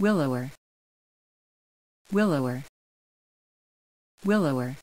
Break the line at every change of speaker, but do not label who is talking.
Willower. Willower. Willower.